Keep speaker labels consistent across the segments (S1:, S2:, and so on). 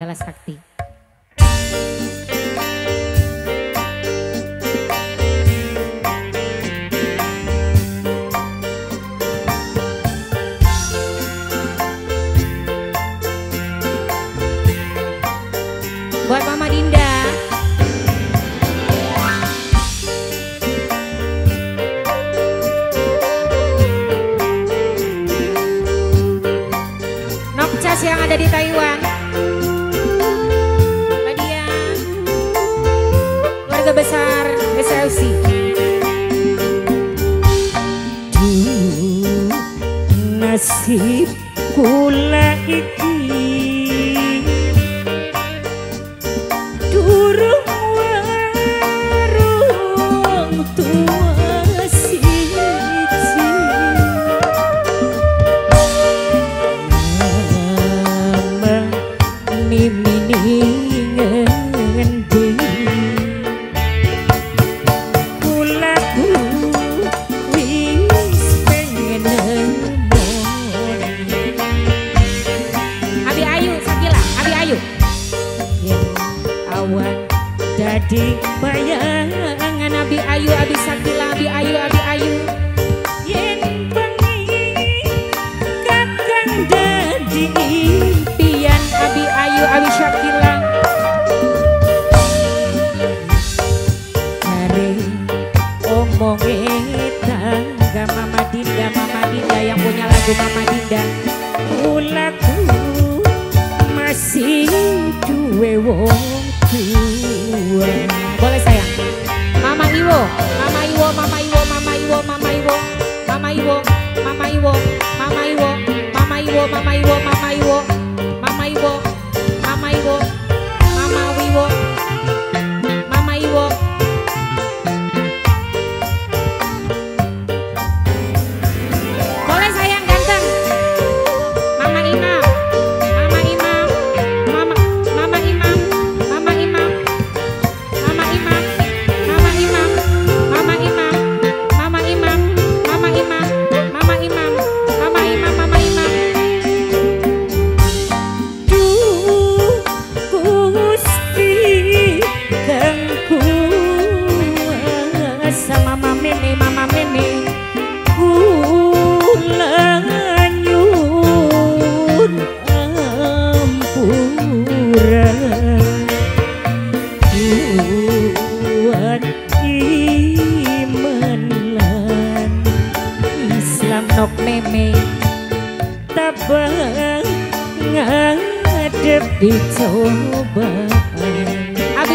S1: de la
S2: Galazakti. Nasib kula iki. Durung warung tua dadi
S1: Bayangan Abi Ayu, Abi Sakila, Abi Ayu, Abi Ayu.
S2: yen bengi kakang dadi impian
S1: Abi Ayu, Abi Sakila.
S2: Mama Dinda yang punya lagu Mama Dinda Ulaku masih duwe wong
S1: Boleh sayang. Mama Iwo, Mama Iwo, Mama Iwo, Mama Iwo, Mama Iwo, Mama Iwo, Mama Iwo, Mama Iwo, Mama Iwo, Mama Iwo, Mama Iwo, Mama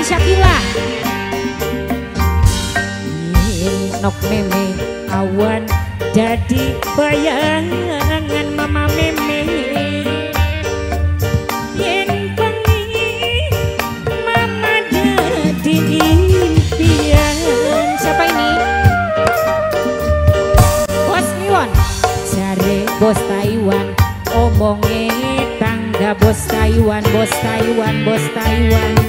S1: Syakila,
S2: nok meme awan jadi bayangan mama meme?
S1: Bos
S2: Taiwan omonge tangga bos Taiwan bos Taiwan bos Taiwan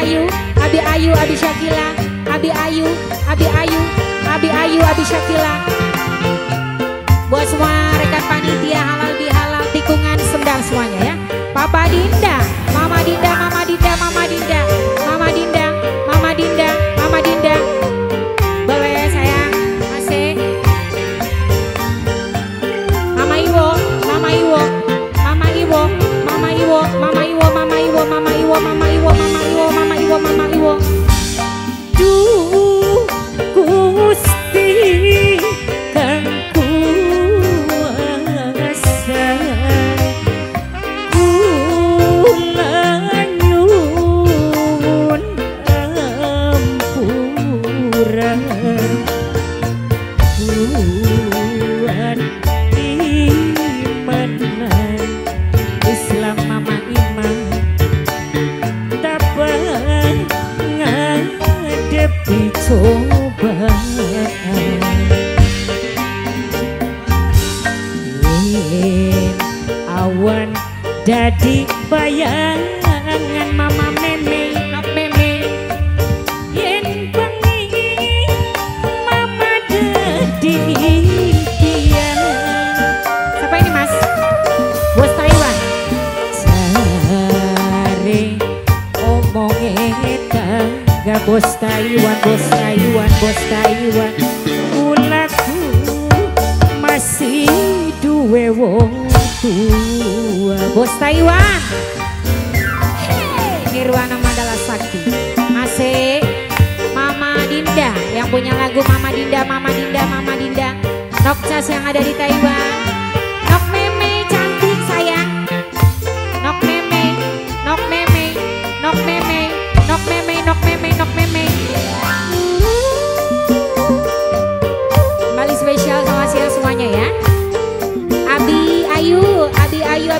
S1: Ayu, Abi Ayu, Abi Syakila, Abi Ayu, Abi Ayu, Abi Ayu, Abi Syakila. Buat semua rekan panitia halal bihalal tikungan sendang semuanya ya. Papa Dinda, Mama Dinda, Mama Dinda, Mama Dinda, Jadi Yen awan bayangan mama meme meme. Yen bengi mama jadi impian. Siapa ini
S2: mas? Bos Taiwan. Sare omong etan
S1: bos Taiwan bos Taiwan bos Taiwan. Ulaku masih duwe wong tua. Bos Taiwan. Hey, Nirwana Mandala Sakti masih Mama Dinda yang punya lagu Mama Dinda Mama Dinda Mama Dinda. Nokcas yang ada di Taiwan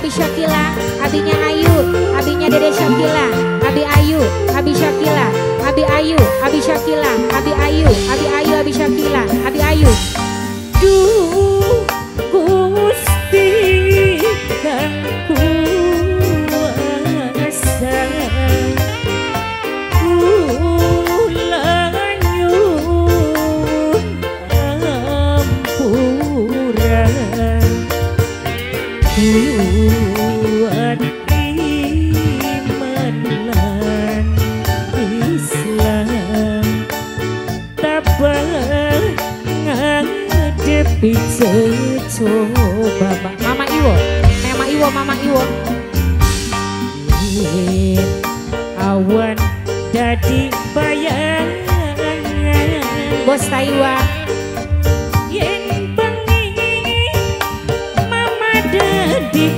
S1: Abi Syakila Abinya Ayu Abinya Dede Syakila Abi Ayu Abi Syakila Abi Ayu Abi Syakila Abi Ayu Abi Ayu Abi Syakila Abi Ayu ngadepi secoba Mama Iwo, Mama Iwo, Mama Iwo. Awan dadi bayangan Bos Taiwan Yen bengi Mama dadi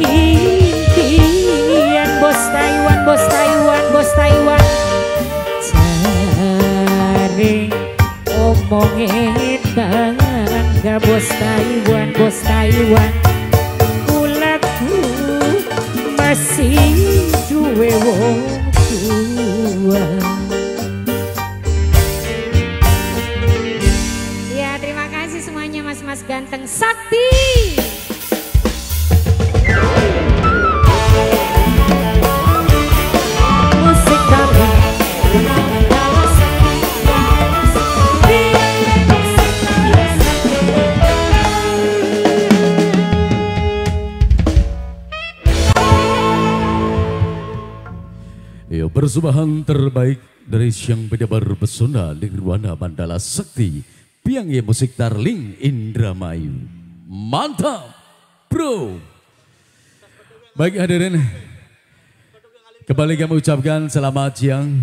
S3: Ya, persembahan terbaik dari Siang Pejabar Pesona Nirwana Mandala Sakti Piang ya musik Darling Indramayu Mantap bro. Baik hadirin. Kembali kami ucapkan selamat siang